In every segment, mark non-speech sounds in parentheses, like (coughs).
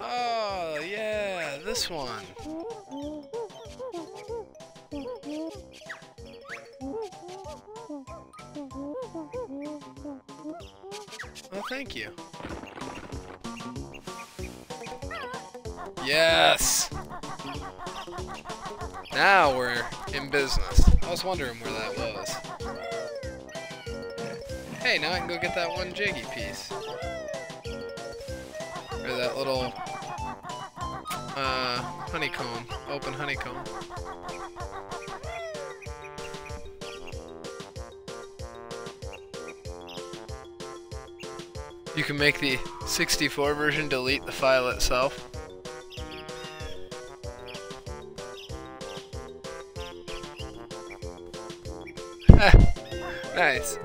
Oh, yeah, this one. Oh, thank you. Yes! Now we're in business. I was wondering where that was. Hey, now I can go get that one Jiggy piece. That little uh, honeycomb, open honeycomb. You can make the 64 version delete the file itself. (laughs) nice.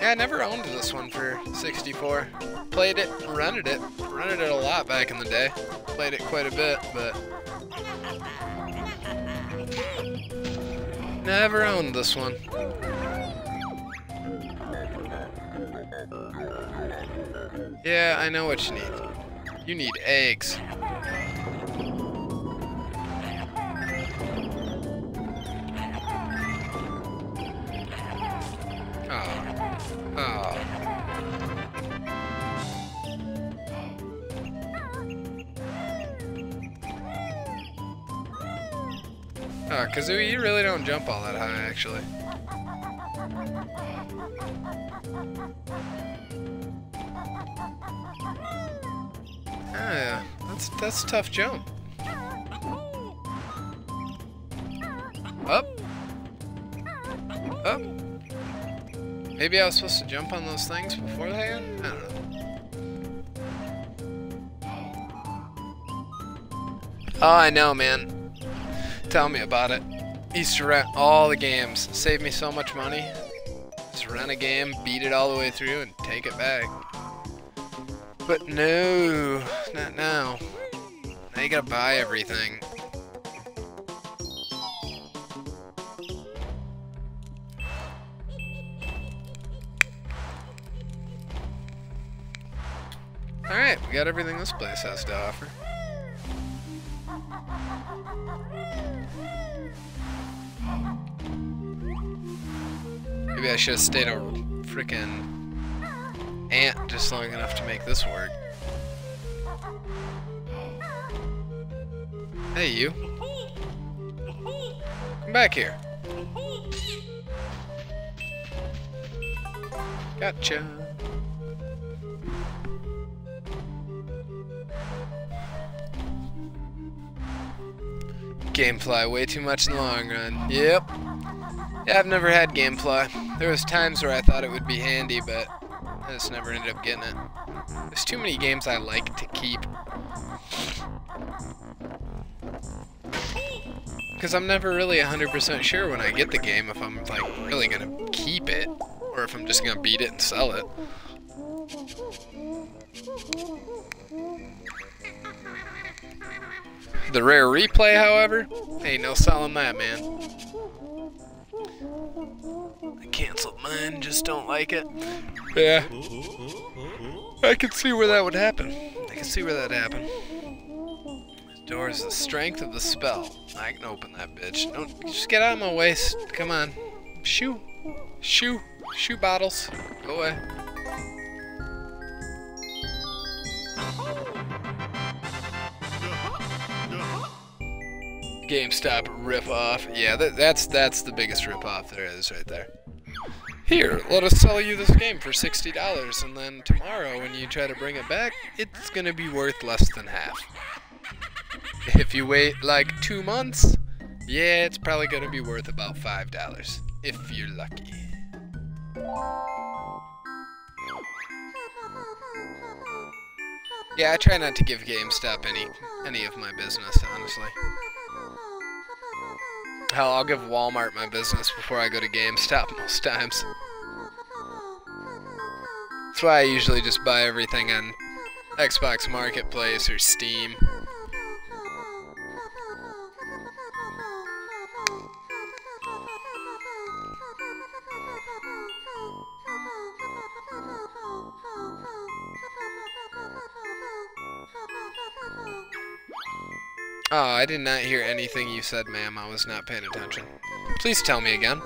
Yeah, I never owned this one for 64. Played it, rented it, rented it a lot back in the day. Played it quite a bit, but never owned this one. Yeah, I know what you need. You need eggs. Oh. Oh. Oh, Kazooie, you really don't jump all that high, actually. Ah, yeah. That's that's a tough jump. Up. Up. Maybe I was supposed to jump on those things beforehand? I don't know. Oh, I know, man. Tell me about it. Used to rent all the games. Save me so much money. Just rent a game, beat it all the way through, and take it back. But no, not now. Now you gotta buy everything. Alright, we got everything this place has to offer. Maybe I should have stayed a freaking ant just long enough to make this work. Hey, you. Come back here. Gotcha. Gamefly way too much in the long run. Yep. Yeah, I've never had Gamefly. There was times where I thought it would be handy, but I just never ended up getting it. There's too many games I like to keep. Because I'm never really 100% sure when I get the game if I'm like really to keep it or if I'm just to beat it and sell it. The rare replay, however, ain't no selling that, man. Canceled mine, just don't like it. Yeah. I can see where that would happen. I can see where that happened. Door is the strength of the spell. I can open that bitch. Don't just get out of my way. Come on. Shoo. Shoo. Shoo bottles. Go away. GameStop rip-off. Yeah, that, that's that's the biggest rip-off there is right there. Here, let us sell you this game for $60, and then tomorrow when you try to bring it back, it's gonna be worth less than half. If you wait like two months, yeah, it's probably gonna be worth about $5, if you're lucky. Yeah, I try not to give GameStop any any of my business, honestly. Hell, I'll give Walmart my business before I go to GameStop most times. That's why I usually just buy everything on Xbox Marketplace or Steam. Oh, I did not hear anything you said, ma'am. I was not paying attention. Please tell me again.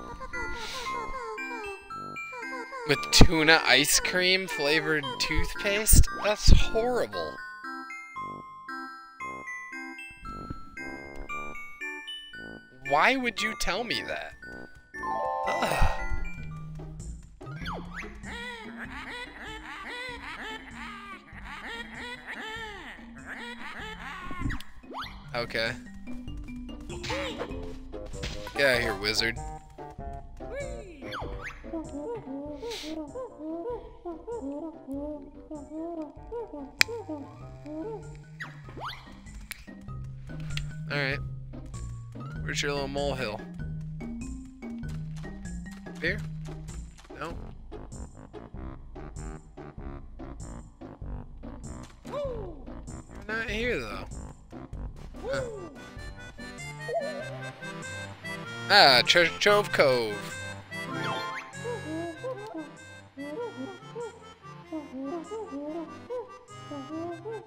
With tuna ice cream flavored toothpaste? That's horrible. Why would you tell me that? Ugh. Okay. Get out of here, wizard. Alright. Where's your little molehill? Here? No? You're Not here, though. Ah, Treasure Cove.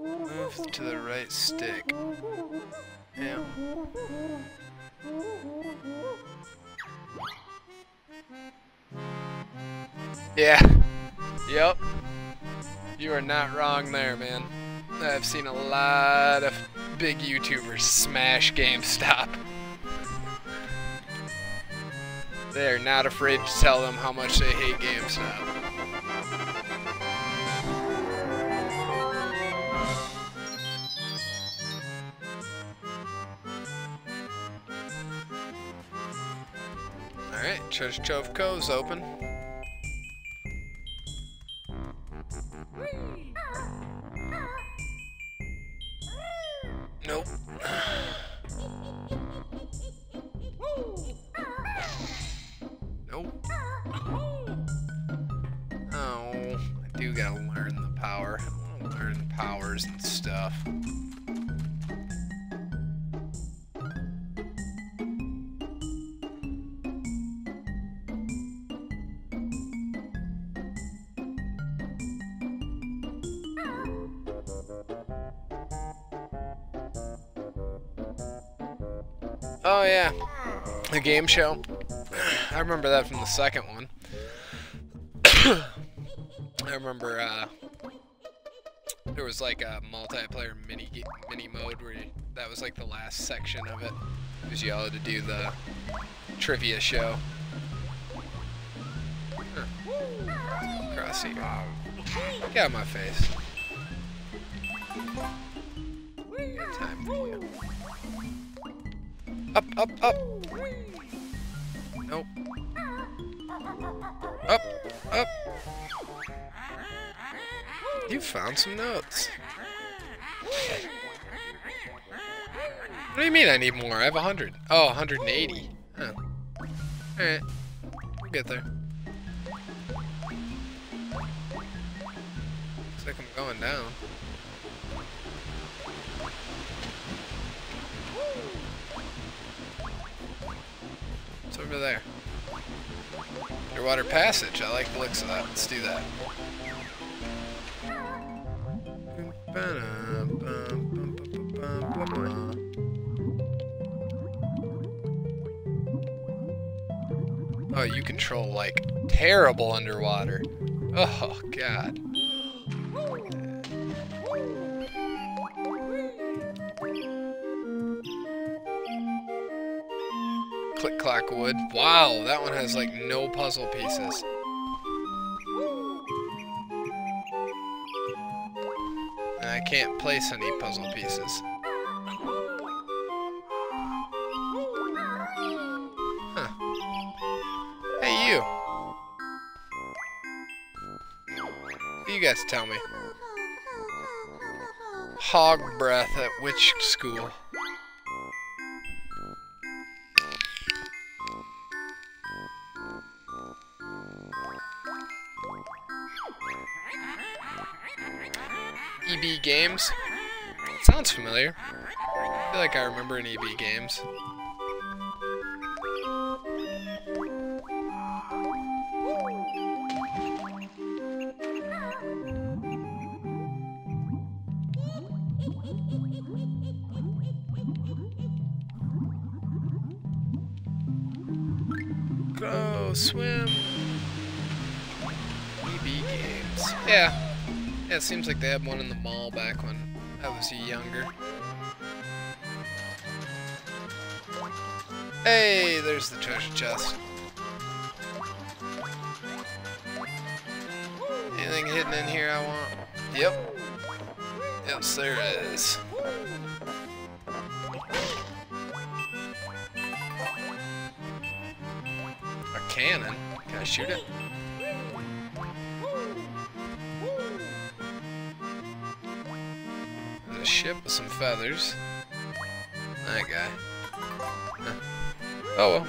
Move to the right stick. Yeah. Yeah. Yep. You are not wrong there, man. I've seen a lot of big YouTubers smash GameStop. They're not afraid to tell them how much they hate GameStop. Alright, Treasure Trove Cove's open. Nope. (sighs) (sighs) (sighs) and stuff. Oh yeah, the game show. I remember that from the second one. (coughs) I remember uh, there was like a multiplayer mini mini mode where you, that was like the last section of it. It was you all had to do the trivia show. Huh. Cross here. Get out of my face. Time for you. Up, up, up. You found some notes. What do you mean I need more? I have 100. Oh, 180. Huh. Alright. We'll get there. Looks like I'm going down. It's over there. Underwater passage. I like the looks of that. Let's do that. Oh, you control like terrible underwater. Oh, God. Click Clock Wood. Wow, that one has like no puzzle pieces. Can't place any puzzle pieces. Huh. Hey, you. You guys tell me. Hog breath at which school? Games? Sounds familiar. I feel like I remember an EB Games. Go swim. EB Games. Yeah, yeah, it seems like they had one in the mall back when I was younger. Hey, there's the treasure chest. Anything hidden in here I want? Yep. Yes, there is. A cannon? Can I shoot it? A ship with some feathers. That guy. Huh. Oh well.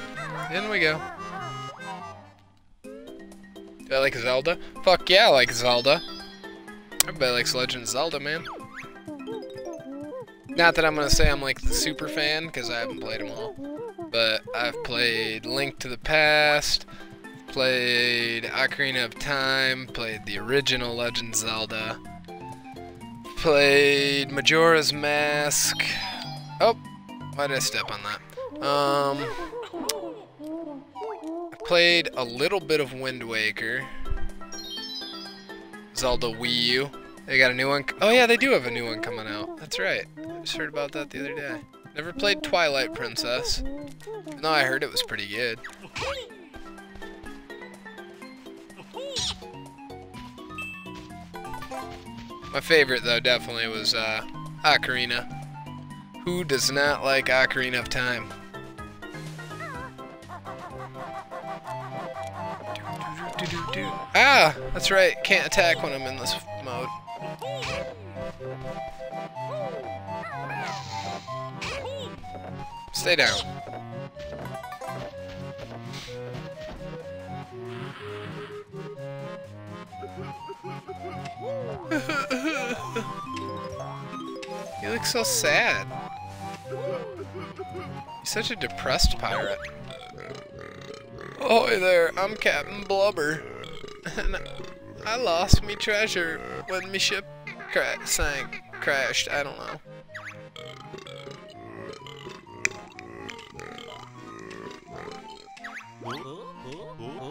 In we go. Do I like Zelda? Fuck yeah, I like Zelda. Everybody likes Legend Zelda, man. Not that I'm gonna say I'm like the super fan, because I haven't played them all. But I've played Link to the Past, played Ocarina of Time, played the original Legend Zelda, played Majora's Mask. Oh, why did I step on that? Um, played a little bit of Wind Waker. Zelda Wii U. They got a new one. Oh yeah, they do have a new one coming out. That's right. I just heard about that the other day. Never played Twilight Princess. No, I heard it was pretty good. My favorite though definitely was uh, Ocarina. Who does not like Ocarina of Time? Ah, that's right. Can't attack when I'm in this mode. Stay down. (laughs) look so sad. You're such a depressed pirate. Oh, hey there, I'm Captain Blubber. and (laughs) I lost me treasure when me ship cra sank, crashed, I don't know.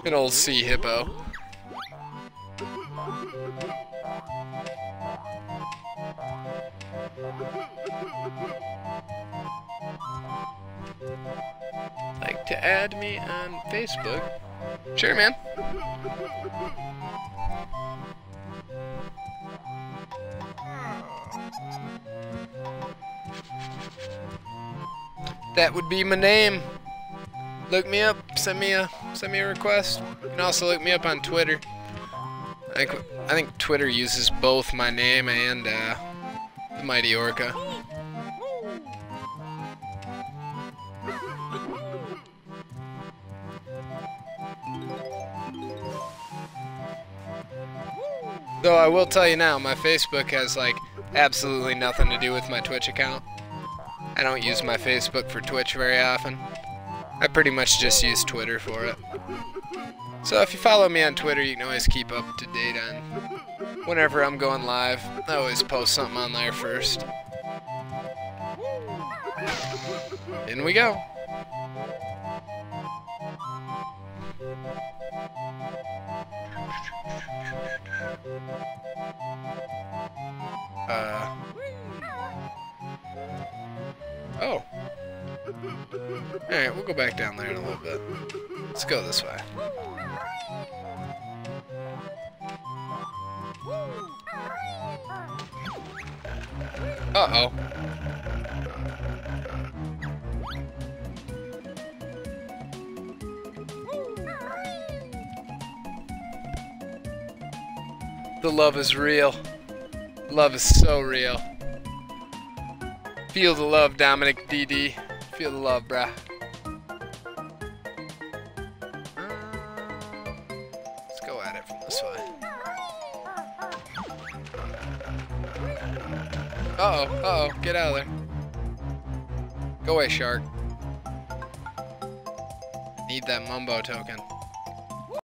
An old sea hippo. Facebook? Sure, man. That would be my name. Look me up. Send me a send me a request. You can also look me up on Twitter. I think I think Twitter uses both my name and uh, the Mighty Orca. Though I will tell you now, my Facebook has like absolutely nothing to do with my Twitch account. I don't use my Facebook for Twitch very often. I pretty much just use Twitter for it. So if you follow me on Twitter, you can always keep up to date on whenever I'm going live. I always post something on there first. In we go. Uh. Oh. Alright, we'll go back down there in a little bit. Let's go this way. Uh-oh. The love is real. Love is so real. Feel the love, Dominic DD. Feel the love, bruh. Let's go at it from this way. Uh-oh, uh-oh, get out of there. Go away, shark. Need that mumbo token.